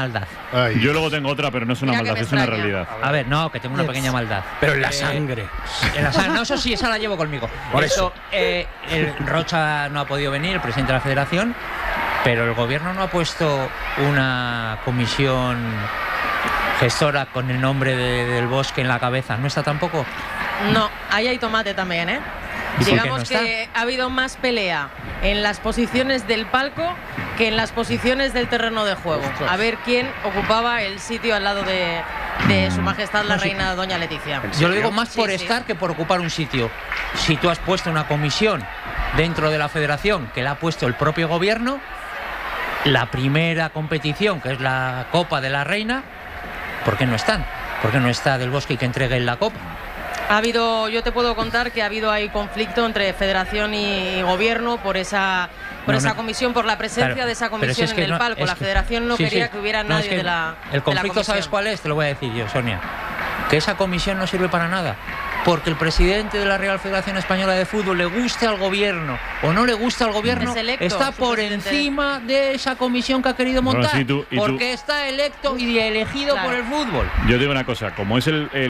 maldad. Ay. Yo luego tengo otra, pero no es una Mira maldad, es una extraña. realidad. A ver, no, que tengo una pequeña maldad. Pero en la Eh, sangre. En la sangre. No, eso sí, esa la llevo conmigo. Por eso, eh, el Rocha no ha podido venir, el presidente de la federación, pero el gobierno no ha puesto una comisión gestora con el nombre de- del bosque en la cabeza. ¿No está tampoco? No, ahí hay tomate también, ¿eh? ¿Y por qué Digamos no que ha habido más pelea en las posiciones del palco que en las posiciones del terreno de juego. A ver quién ocupaba el sitio al lado de, de Su Majestad la Reina Doña Leticia. Yo lo digo más Sí, por sí. estar que por ocupar un sitio. Si tú has puesto una comisión dentro de la federación que la ha puesto el propio gobierno, la primera competición, que es la Copa de la Reina, ¿por qué no están? ¿Por qué no está del Bosque y que entreguen la Copa? Ha habido, yo te puedo contar que ha habido ahí conflicto entre federación y gobierno por esa por No, esa no. comisión, por la presencia Claro, de esa si comisión es que en el no- palco. La federación no sí, quería sí. que hubiera No, es nadie que de la El de la conflicto, ¿sabes cuál es? Te lo voy a decir yo, Sonia. Que esa comisión no sirve para nada. Porque el presidente de la Real Federación Española de Fútbol le guste al gobierno o no le gusta al gobierno, Es electo, está por encima de esa comisión que ha querido Bueno, montar. sí, tú- y tú- porque está electo y elegido Claro. por el fútbol. Yo digo una cosa, como es el, el